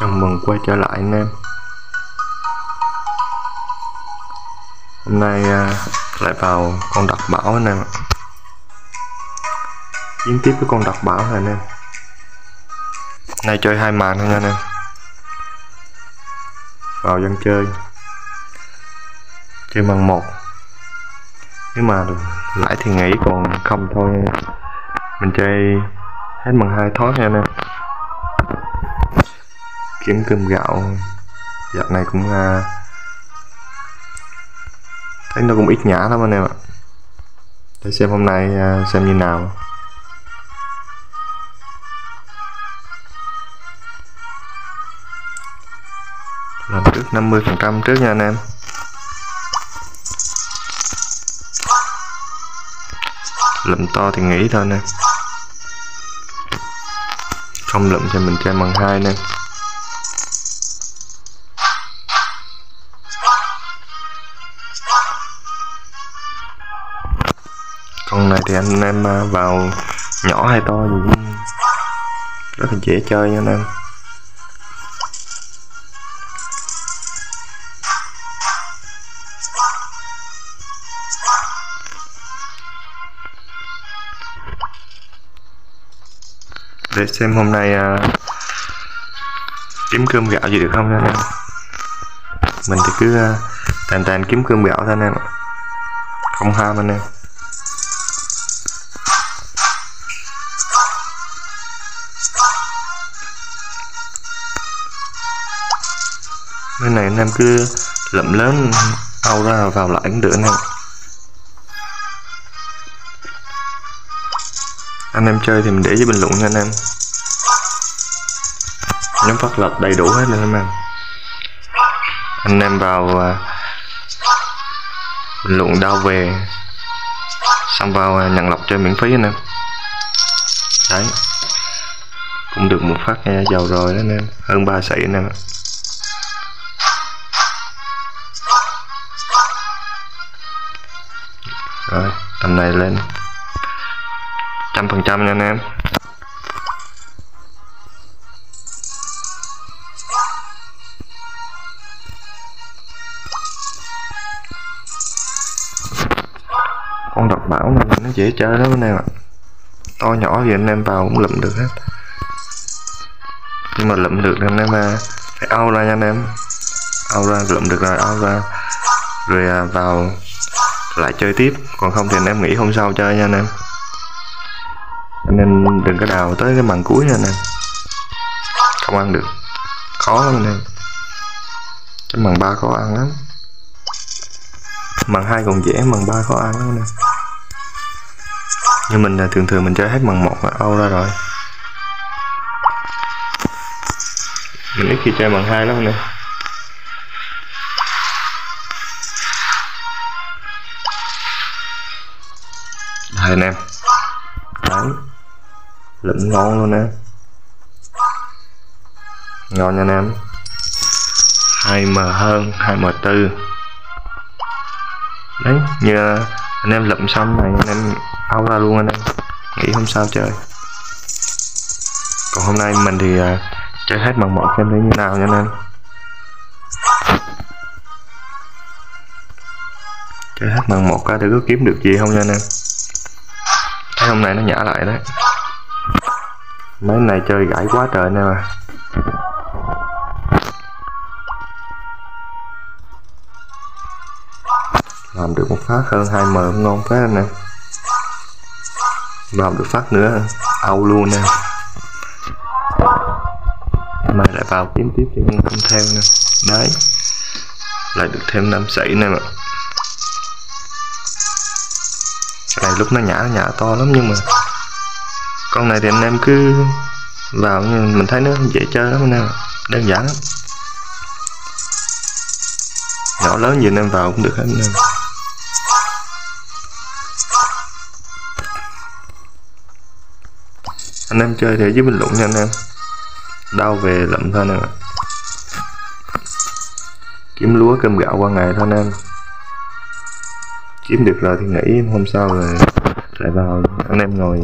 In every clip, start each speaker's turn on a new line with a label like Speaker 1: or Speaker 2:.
Speaker 1: Chào mừng quay trở lại anh em. Hôm nay à, lại vào con đặc bảo anh em ạ. Chiến tiếp với con đặc bảo này anh em? Nay chơi hai màn thôi nha anh em. Vào dân chơi. Chơi màn một. Nếu mà lãi thì nghỉ còn không thôi Mình chơi hết màn hai thoát nha anh em kiếm cơm gạo. Dạo này cũng là thấy nó cũng ít nhã lắm anh em ạ. Để xem hôm nay à, xem như nào. Làm trước 50 phần trăm trước nha anh em. Lụm to thì nghĩ thôi nè không lụm thì mình chơi bằng hai nè thì anh em à, vào nhỏ hay to gì cũng rất là dễ chơi nha anh em. Để xem hôm nay à, kiếm cơm gạo gì được không nha anh em. Mình thì cứ à, tàn tàn kiếm cơm gạo thôi anh em không ham anh em. Bên này anh em cứ lậm lớn ao ra vào lại cũng được anh em. Anh em chơi thì mình để dưới bình luận nha anh em. Nhóm phát lập đầy đủ hết anh em. Anh em vào uh, bình luận đau về xong vào uh, nhận lọc chơi miễn phí anh em. Đấy. Cũng được một phát nha giàu rồi đó anh em. Hơn ba sỉ anh em rồi tầm này lên. Trăm phần trăm nha anh em. Con độc bảo này nó dễ chơi lắm anh em ạ. To nhỏ gì anh em vào cũng lụm được hết. Nhưng mà lụm được anh em à, phải ao ra nha anh em. Ao ra lụm được rồi ao ra. Rồi à, vào lại chơi tiếp. Còn không thì anh em nghĩ hôm sau chơi nha anh em. Anh em đừng có đào tới cái màn cuối nha anh em. Không ăn được. Khó lắm anh em. Cái màn ba khó ăn lắm. Màn hai còn dễ, màn ba khó ăn lắm anh em. Nhưng mình là thường thường mình chơi hết màn một là âu ra rồi. Mình ít khi chơi màn hai lắm anh em. Hai à, anh em đấy lụm ngon luôn nè ngon nha anh em 2m hơn 2m4 đấy như anh em lụm xong này anh em áo ra luôn anh em. Nghĩ không sao chơi. Còn hôm nay mình thì uh, chơi hết bằng một xem thấy như nào nha anh em chơi hết bằng một cái để có kiếm được gì không nha anh em thấy hôm nay nó nhả lại đấy. Mấy này chơi gãy quá trời nè mà. Làm được một phát hơn 2 m ngon phết anh em làm được phát nữa Âu luôn nè. Mai lại vào kiếm tiếp cho không theo nè. Đấy. Lại được thêm năm sảy nè mà. Này lúc nó nhả nhả to lắm, nhưng mà con này thì anh em cứ vào mình thấy nó dễ chơi lắm anh em đơn giản lắm. Nhỏ lớn gì anh em vào cũng được hết anh em. Anh em chơi thì ở dưới bình luận nha anh em. Đau về lậm thôi nè kiếm lúa cơm gạo qua ngày thôi anh em kiếm được lời thì nghỉ hôm sau rồi lại vào anh em ngồi.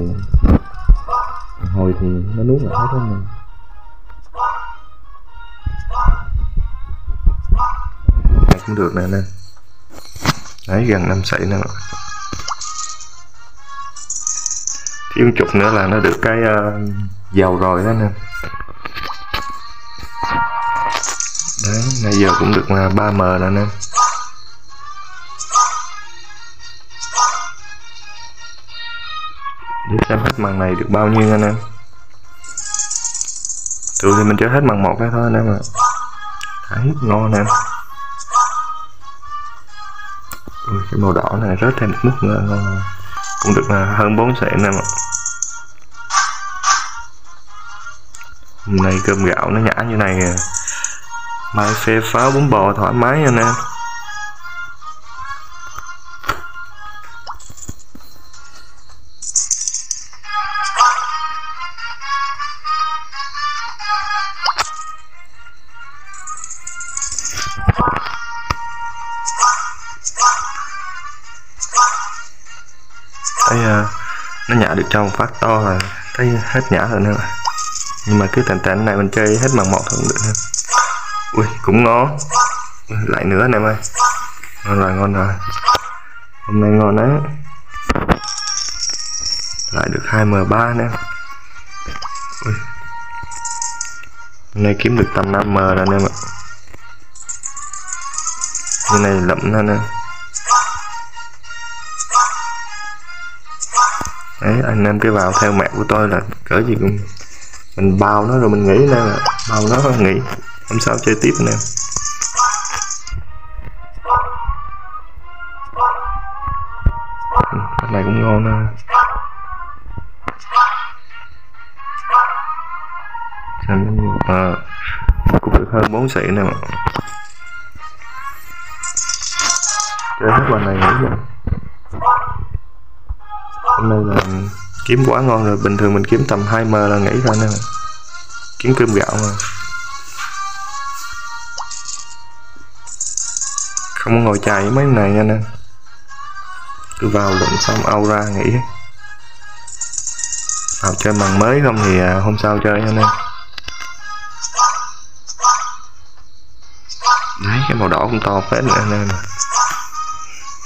Speaker 1: Hồi thì nó nuốt lại hết đó này cũng được nè nè đấy gần năm sảy nè. Thiếu chục nữa là nó được cái ờ, uh, giàu rồi đó nè đấy nãy giờ cũng được là ba m rồi nè để xem hết màn này được bao nhiêu anh em. Thường thì mình chơi hết màn một cái thôi anh em ạ. Đấy ngon nè Ui, cái màu đỏ này rớt thêm một nút nữa ngon cũng được là hơn 4 sẻ anh em ạ. Hôm nay cơm gạo nó nhã như này à mai phê pháo bún bò thoải mái anh em. Thấy uh, ờ, nó nhả được trong phát to rồi thấy hết nhả rồi nữa. Nhưng mà cứ tàn tàn này mình chơi hết màn một thôi cũng được ui cũng ngon lại nữa anh em ơi. Ngon rồi ngon rồi. Hôm nay ngon đấy. Lại được 2m3 nè ui. hôm nay kiếm được tầm 5m rồi anh em ạ. Như này lậm nè nè đấy anh em cứ vào theo mẹ của tôi là cỡ gì cũng mình bao nó rồi mình nghĩ nè bao nó nghĩ. Không sao chơi tiếp nè. Cái này cũng ngon nè xem à, cũng được hơn 4 sĩ nè. Mà chơi hết bàn này nghĩ rồi hôm nay là kiếm quá ngon rồi. Bình thường mình kiếm tầm 2m là nghĩ ra nè kiếm cơm gạo mà không ngồi chài mấy này nha nè. Cứ vào lượm xong âu ra nghỉ. Vào chơi màn mới không thì à, hôm sau chơi nha nên đấy, cái màu đỏ cũng to phết nữa anh em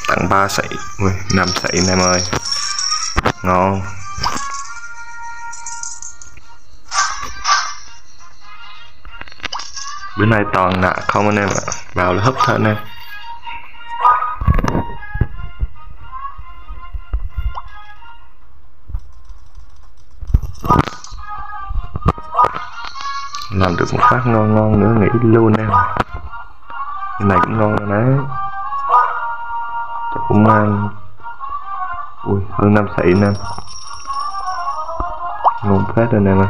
Speaker 1: tặng ba sậy. Ui, năm sậy anh em ơi ngon. Bữa nay toàn nạ không anh em ạ. Vào là hấp thôi anh em. Làm được một phát ngon ngon nữa nghĩ luôn em. Cái này cũng ngon rồi đấy. Chắc cũng uh, ui, hơn năm sậy năm ngon phết anh em ơi.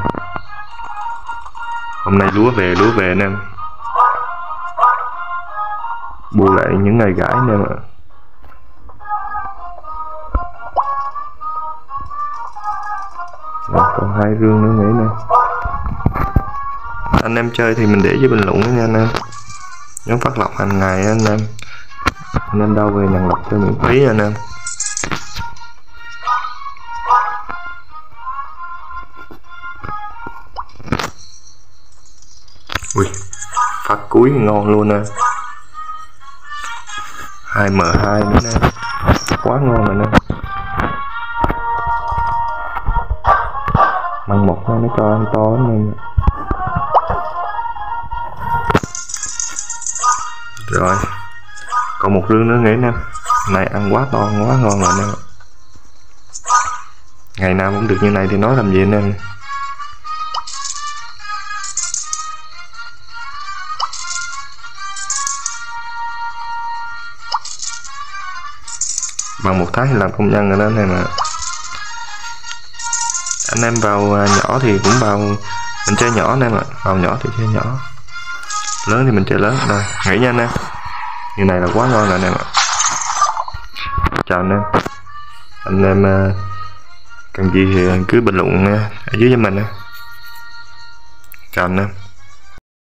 Speaker 1: Hôm nay lúa về lúa về anh em. Bù lại những ngày gãi anh em ạ. Còn hai rương nữa nghĩ nè anh em chơi thì mình để dưới bình luận đó nha anh em. Nhóm phát lọc hàng ngày anh em. Anh em đâu về nhận lọc cho miễn phí anh em. Cuối ngon luôn nè. 2m2 nữa nè. Quá ngon rồi nè. Măng một nó cho ăn to lắm nè. Rồi, còn một rương nữa nghĩ nè. Này, ăn quá to, quá ngon rồi nè. Ngày nào cũng được như này thì nói làm gì anh em thái thì tháng làm công nhân ở đó anh em ạ anh em vào à, nhỏ thì cũng vào mình chơi nhỏ anh em ạ vào nhỏ thì chơi nhỏ. Lớn thì mình chơi lớn. Rồi, nghỉ nha anh em. Như này là quá ngon rồi anh em ạ. Chào anh em. Anh em à, cần gì thì cứ bình luận à, ở dưới cho mình chào anh em.